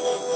la